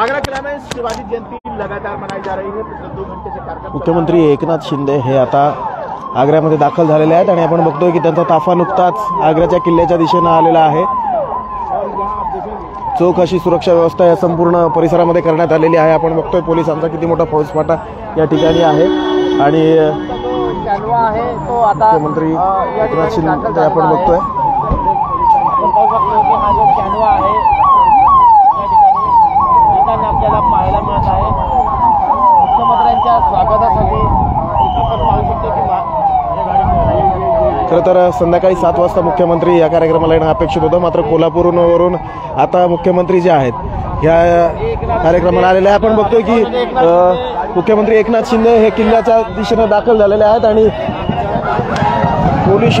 आगरा किला में शिवाजी जयंती लगातार मनाई जा रही है। पिछले दो घंटे से कार्यक्रम मुख्यमंत्री एकनाथ शिंदे हे आता आग्र्यामध्ये दाखल झालेले आहेत आणि आपण बघतोय की त्यांचा ताफा नुकताच आग्र्याच्या किल्ल्याच्या दिशेनं आलेला आहे. चोख अशी सुरक्षा व्यवस्था या संपूर्ण परिसरामध्ये करण्यात आलेली आहे. आपण बघतोय पोलिसांचा किती मोठा फौजफाटा या ठिकाणी आहे. आणि मुख्यमंत्री एकनाथ शिंदे आपण बघतोय आहे. आपण पाहू शकतो की हा जो कॅनवा आहे या ठिकाणी येताना आपल्याला पाहायला मिळत आहे मुख्यमंत्र्यांच्या स्वागतासाठी इथे आपण पाहू शकतो की मा- खरं तर संध्याकाळी सात वाजता मुख्यमंत्री या कार्यक्रमाला येणं अपेक्षित होतं. मात्र कोल्हापूरवरून आता मुख्यमंत्री जे आहेत ह्या कार्यक्रमाला आलेले आहे. आपण बघतोय की मुख्यमंत्री एकनाथ शिंदे हे किल्ल्याच्या दिशेनं दाखल झालेले आहेत आणि पोलीस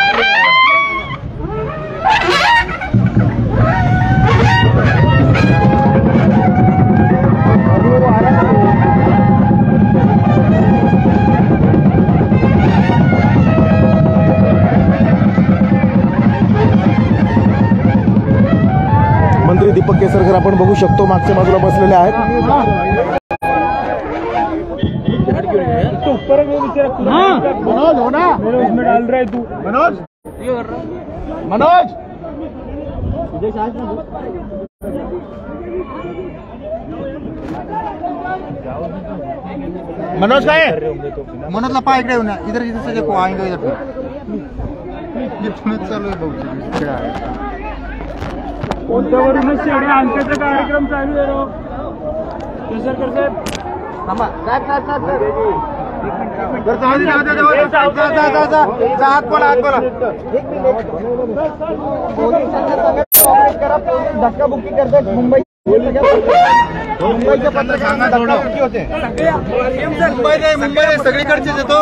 केसरकर आपण बघू शकतो, मागच्या बाजूला बसलेले आहेत. मनोज! हो मनोज मनोज मनोज काय इकडे येऊन इधर इधर सगळे आएँगे, इधर चालू आहे भाऊ. कोणत्यावरूनच शेडे कार्यक्रम चालू आहे धक्का बुकिंग करते. मुंबई मुंबईच्या पत्रकारांना धक्काबुकी होते. मुंबई सगळीकडचे येतो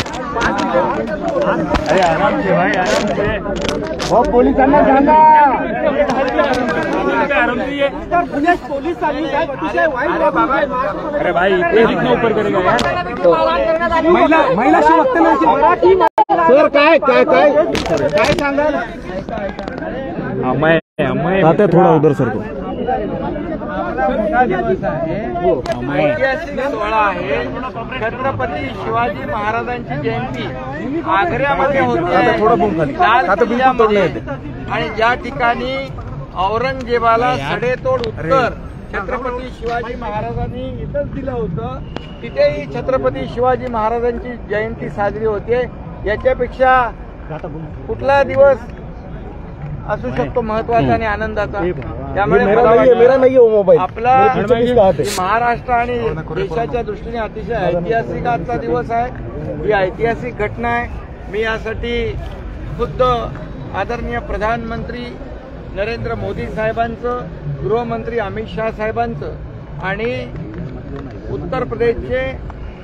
अरे आराम से भाई आराम से। हो पोलिसांना सांगा आराम से ये पोलीस अरे भाई इतने ऊपर करेगा यार। महिला महिला शिवक्ता सर काय काय काय काय सांगाल अमय अमय। थोडा उधर सर ऐतिहासिक सोहळा आहे. छत्रपती शिवाजी महाराजांची जयंती आग्र्यामध्ये होते. लाल किल्ल्यामध्ये आणि ज्या ठिकाणी औरंगजेबाला सडेतोड उत्तर छत्रपती शिवाजी महाराजांनी इथंच दिलं होतं. तिथेही छत्रपती शिवाजी महाराजांची जयंती साजरी होते. याच्यापेक्षा कुठला दिवस असू शकतो महत्त्वाचा आणि आनंदाचा. त्यामुळे मेरा नाही मोबाईल आपला है? ही महाराष्ट्र आणि देशाच्या दृष्टीने अतिशय ऐतिहासिक आजचा दिवस आहे. ही ऐतिहासिक घटना आहे. मी यासाठी खुद्द आदरणीय प्रधानमंत्री नरेंद्र मोदी साहेबांचं गृहमंत्री अमित शहा साहेबांचं आणि उत्तर प्रदेशचे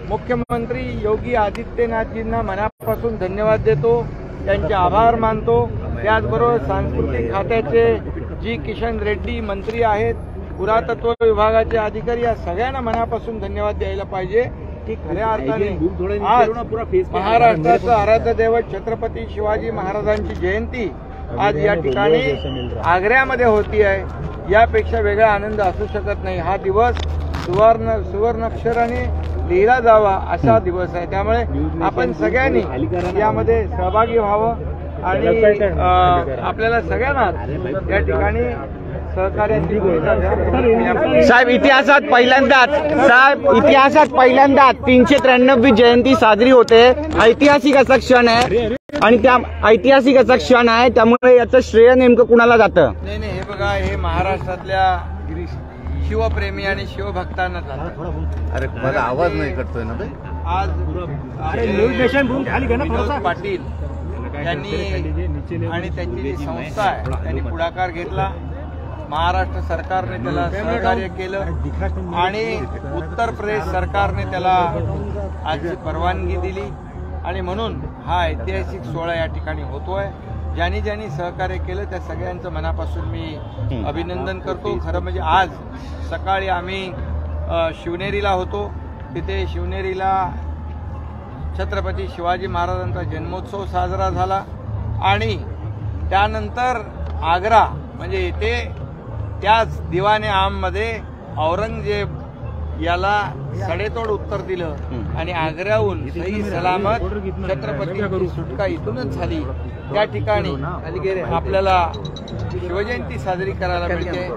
मुख्यमंत्री योगी आदित्यनाथजींना मनापासून धन्यवाद देतो. त्यांचे आभार मानतो. त्याचबरोबर सांस्कृतिक खात्याचे जी किशन रेड्डी मंत्री आहेत पुरातत्व विभागाचे अधिकारी या सगळ्यांना मनापासून धन्यवाद द्यायला पाहिजे. की खऱ्या अर्थाने आज महाराष्ट्राचं आराध्य दैवत छत्रपती शिवाजी महाराजांची जयंती आज या ठिकाणी आग्र्यामध्ये होती आहे. यापेक्षा वेगळा आनंद असू शकत नाही. हा दिवस सुवर्ण सुवर्णाक्षराने लिहिला जावा असा दिवस आहे. त्यामुळे आपण सगळ्यांनी यामध्ये सहभागी व्हावं. आणि आपल्याला सगळ्यांना या ठिकाणी. साहेब इतिहासात पहिल्यांदाच साहेब इतिहासात पहिल्यांदाच तीनशे त्र्याण्णवी जयंती साजरी होते. ऐतिहासिक असा क्षण आहे. आणि त्या ऐतिहासिक असा क्षण आहे त्यामुळे याचं श्रेय नेमकं कुणाला जातं? नाही नाही हे बघा हे महाराष्ट्रातल्या शिवप्रेमी आणि शिवभक्तांना जातं. अरे माझा आवाज नाही करतोय ना बे? आज पाटील यांनी आणि त्यांची जी संस्था आहे त्यांनी पुढाकार घेतला. महाराष्ट्र सरकारने त्याला सहकार्य केलं. आणि उत्तर प्रदेश सरकारने त्याला आजची परवानगी दिली. आणि म्हणून हा ऐतिहासिक सोहळा या ठिकाणी होतोय. ज्यांनी ज्यांनी सहकार्य केलं त्या सगळ्यांचं मनापासून मी अभिनंदन करतो. खरं म्हणजे आज सकाळी आम्ही शिवनेरीला होतो. तिथे शिवनेरीला छत्रपती शिवाजी महाराजांचा जन्मोत्सव साजरा झाला आणि त्यानंतर आग्रा म्हणजे इथे त्याच दिवाने आममध्ये औरंगजेब याला सडेतोड उत्तर दिलं आणि आग्र्याहून सही सलामत छत्रपतींची सुटका इथूनच झाली. त्या ठिकाणी आपल्याला शिवजयंती साजरी करायला मिळते.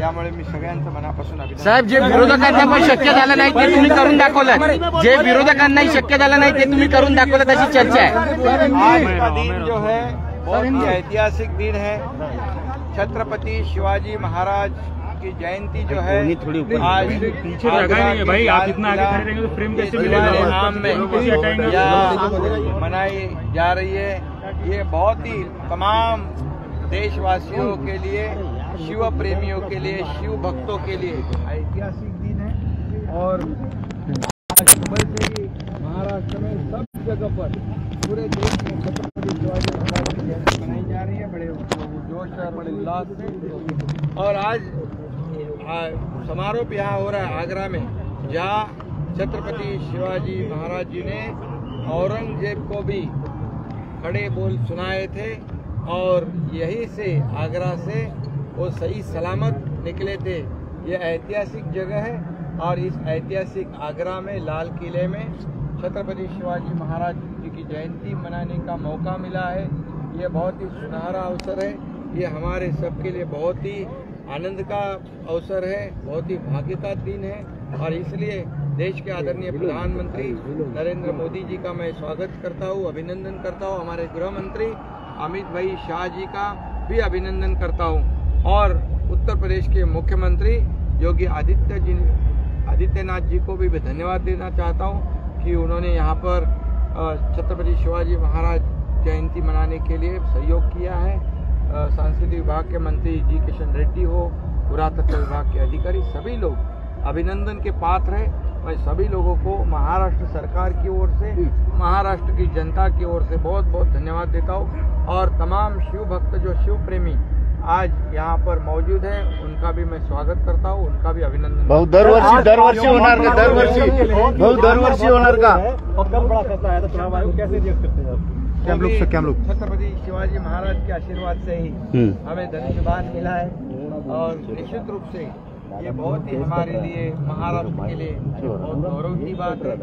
त्यामुळे मी सगळ्यांचं मनापासून साहेब जे विरोधकांना पण शक्य झालं नाही ते तुम्ही करून दाखवलं जे विरोधकांनाही शक्य झालं नाही ते तुम्ही करून दाखवलं तशी चर्चा आहे. आज का दिन जो है बहुत ही ऐतिहासिक दिन है। छत्रपति शिवाजी महाराज की जयंती जो है आज पीछे जगह नहीं है भाई, आप इतना आगे खड़े रहेंगे तो फ्रेम कैसे मिलेगा? हटाएँगे? में मनाई जा रही है। ये बहुत ही तमाम देशवासियों के लिए शिव प्रेमियों के लिए, शिव भक्तों के लिए। ऐतिहासिक दिन है और महाराष्ट्र में सब जगह पर पूरे देश में छत्रपति शिवाजी महाराज की जयंती मनाई जा रही है। बड़े जोश और बड़े उल्लास से। और आज समारोह यहाँ हो रहा है आगरा में, जहाँ छत्रपति शिवाजी महाराज जी ने औरंगज़ेब को भी खड़े बोल सुनाए थे और यहीं से आगरा से वो सही सलामत निकले थे। ये ऐतिहासिक जगह है और इस ऐतिहासिक आगरा में, लाल किले में छत्रपति शिवाजी महाराज जी की जयंती मनाने का मौका मिला है। ये बहुत ही सुनहरा अवसर है। ये हमारे सबके लिए बहुत ही आनंद का अवसर है, बहुत ही भाग्य का दिन है। और इसलिए देश के आदरणीय प्रधानमंत्री नरेंद्र मोदी जी का मैं स्वागत करता हूँ, अभिनंदन करता हूँ। हमारे गृह मंत्री अमित भाई शाह जी का भी अभिनंदन करता हूँ। और उत्तर प्रदेश के मुख्यमंत्री योगी आदित्य जी, आदित्यनाथ जी को भी मैं धन्यवाद देना चाहता हूँ कि उन्होंने यहाँ पर छत्रपति शिवाजी महाराज जयंती मनाने के लिए सहयोग किया है। सांस्कृतिक विभाग के मंत्री जी किशन रेड्डी हो, पुरातत्व विभाग के अधिकारी, सभी लोग अभिनंदन के पात्र हैं। मैं सभी लोगों को महाराष्ट्र सरकार की ओर से, महाराष्ट्र की जनता की ओर से बहुत बहुत धन्यवाद देता हूँ। और तमाम शिव भक्त जो शिव प्रेमी आज यहाँ पर मौजूद हैं। उनका भी मैं स्वागत करता हूँ उनका भी अभिनंदन भाऊ दरवर्षी दरवर्षी होणार का दरवर्षी भाऊ दरवर्षी होणार का। कैम लोग से कैम लोग? छत्रपति शिवाजी महाराज के आशीर्वाद से ही हमें धनुष्यबान मिला है और निश्चित रूप से ये बहुत ही हमारे लिए महाराष्ट्र के लिए बहुत गौरव की बात है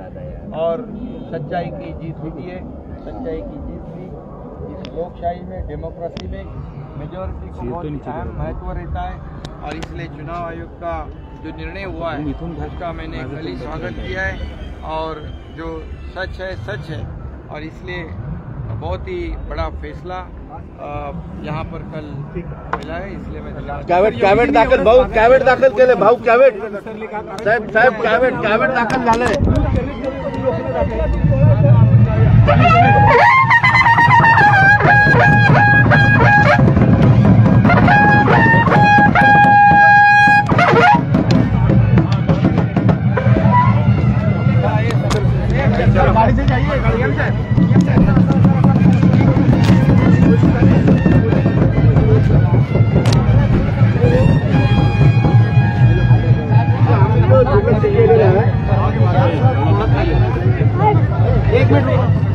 और सच्चाई की जीत होती है। सच्चाई की जीत भी इस लोकशाही में डेमोक्रेसी में मेजोरिटी को बहुत अहम महत्व रहता है और इसलिए चुनाव आयोग का जो निर्णय हुआ है उसका मैंने कल ही स्वागत किया है और जो सच है सच है। और इसलिए बहुत ही बड़ा फैसला यहाँ पर कल मिला है इसलिए मैं कॅवेट कॅवेट दाखल भाऊ कॅवेट दाखल केले भाऊ कॅवेट साहेब साहेब कॅवेट कॅवेट दाखल झालंय Thank you. गाड़ी से जाइए गाड़ी से एक मिनट